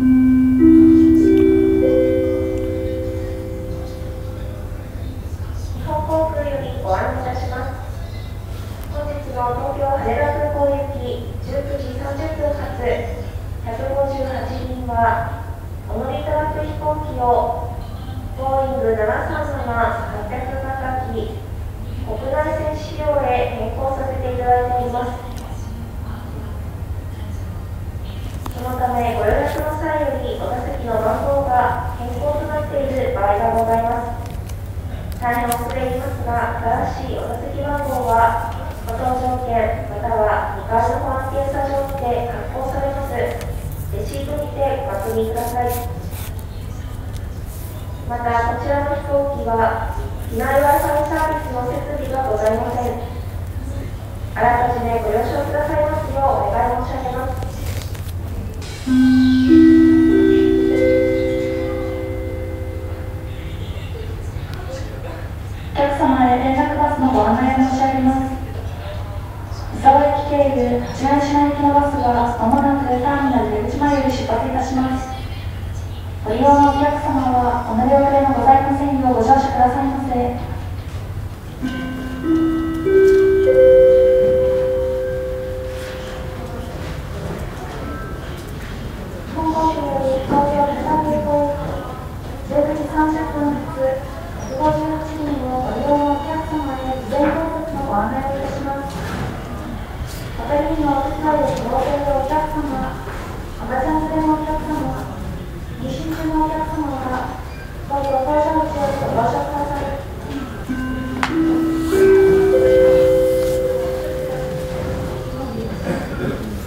日本航空よりご案内いたします。本日の東京羽田空港行き19時30分発158便は、お乗りいただく飛行機をボーイング737-800型機国内線仕様へ変更させていただいています。そのためご予約の際よりお座席の番号が変更となっている場合がございます。大変恐れ入りますが、新しいお座席番号は、ご搭乗券または2階の保安検査場にて発行されます。レシートにてご確認ください。また、こちらの飛行機は、機内 Wi-Fi サービスの設備がございません。あらかじめご了承くださいますようお願い申し上げます。経由八幡島行きのバスがまもなくターミナル出口前より出発いたします。ご利用のお客様はお乗り遅れのございませんようご乗車くださいませ。本航空より東京羽田空港19時30分発158便をご利用のお客様へ事前到着のご案内をいたします。ホテルにのお手伝いを希望されるお客様、赤ちゃん連れのお客様、妊娠中のお客様は、どうぞ搭乗口へご乗車ください。お待